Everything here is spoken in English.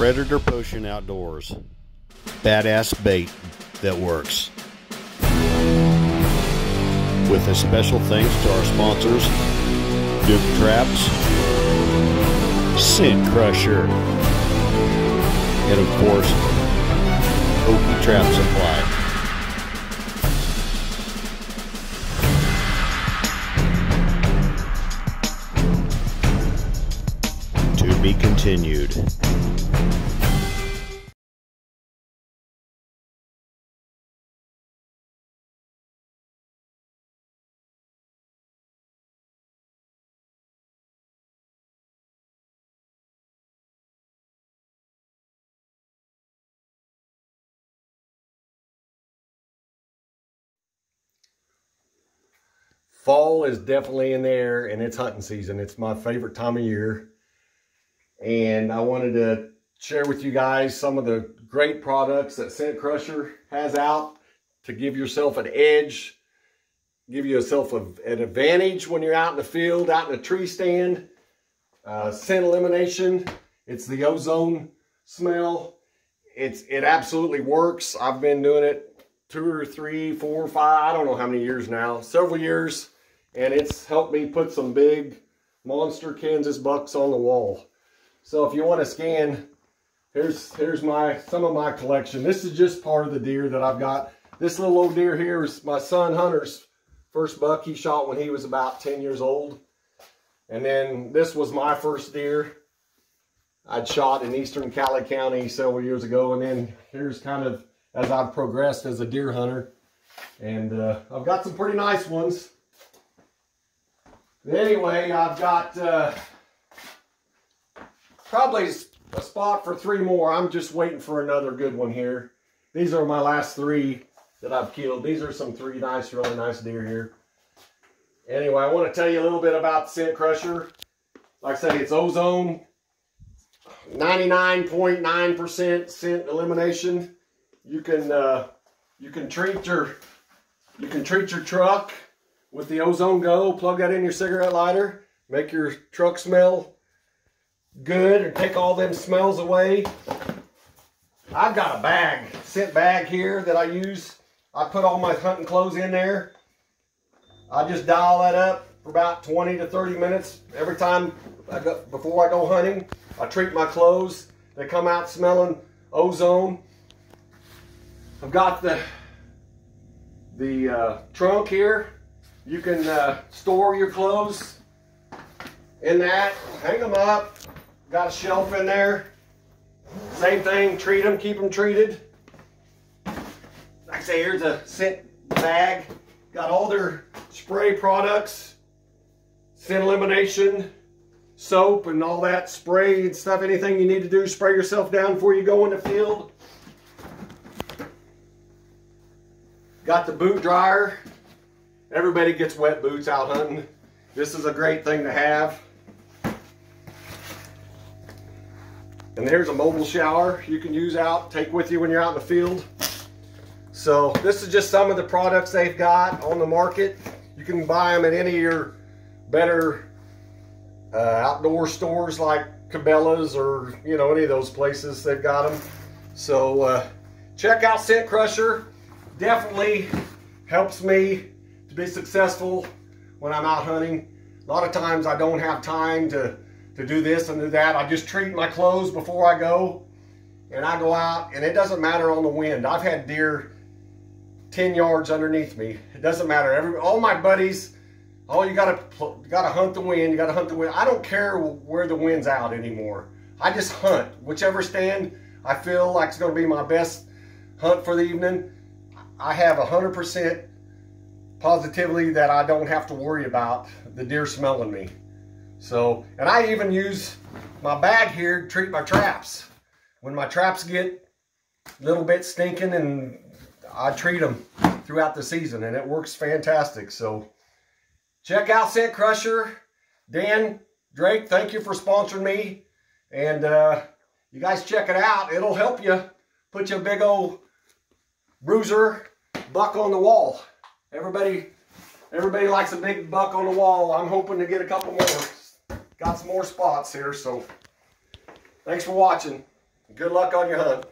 Predator Potion Outdoors. Badass bait that works. With a special thanks to our sponsors, Duke Traps, Scent Crusher, and of course, Okie Trap Supply. To be continued. Fall is definitely in there and it's hunting season. It's my favorite time of year. And I wanted to share with you guys some of the great products that Scent Crusher has out to give yourself an edge, give yourself a, an advantage when you're out in the field, out in a tree stand. Uh, scent elimination, it's the ozone smell. It's It absolutely works. I've been doing it two or three, four, five, I don't know how many years now, several years. And it's helped me put some big monster Kansas bucks on the wall. So if you want to scan, here's here's my some of my collection. This is just part of the deer that I've got. This little old deer here is my son Hunter's first buck he shot when he was about 10 years old. And then this was my first deer I'd shot in eastern Cali County several years ago. And then here's kind of as I've progressed as a deer hunter. And uh, I've got some pretty nice ones. Anyway, I've got uh, probably a spot for three more. I'm just waiting for another good one here. These are my last three that I've killed. These are some three nice, really nice deer here. Anyway, I want to tell you a little bit about the Scent Crusher. Like I say, it's ozone, 99.9% scent elimination. You can uh, you can treat your you can treat your truck with the Ozone Go. Plug that in your cigarette lighter. Make your truck smell good and take all them smells away. I've got a bag, scent bag here that I use. I put all my hunting clothes in there. I just dial that up for about 20 to 30 minutes every time I go, before I go hunting. I treat my clothes. They come out smelling ozone. I've got the the uh, trunk here. You can uh, store your clothes in that. Hang them up. Got a shelf in there. Same thing, treat them, keep them treated. Like I say, here's a scent bag. Got all their spray products, scent elimination, soap and all that spray and stuff. Anything you need to do, spray yourself down before you go in the field. Got the boot dryer. Everybody gets wet boots out hunting. This is a great thing to have. And there's a mobile shower you can use out, take with you when you're out in the field. So this is just some of the products they've got on the market. You can buy them at any of your better uh, outdoor stores like Cabela's or, you know, any of those places. They've got them. So uh, check out Scent Crusher. Definitely helps me to be successful when I'm out hunting. A lot of times I don't have time to to do this and do that. I just treat my clothes before I go and I go out and it doesn't matter on the wind. I've had deer 10 yards underneath me. It doesn't matter. Every all my buddies, oh, you gotta you gotta hunt the wind. You gotta hunt the wind. I don't care where the wind's out anymore. I just hunt whichever stand I feel like it's gonna be my best hunt for the evening. I have hundred percent positively that I don't have to worry about the deer smelling me. So, and I even use my bag here to treat my traps. When my traps get a little bit stinking and I treat them throughout the season and it works fantastic. So check out Scent Crusher. Dan, Drake, thank you for sponsoring me. And uh, you guys check it out. It'll help you put you a big old bruiser buck on the wall. Everybody, everybody likes a big buck on the wall. I'm hoping to get a couple more got some more spots here. So thanks for watching. Good luck on your hunt.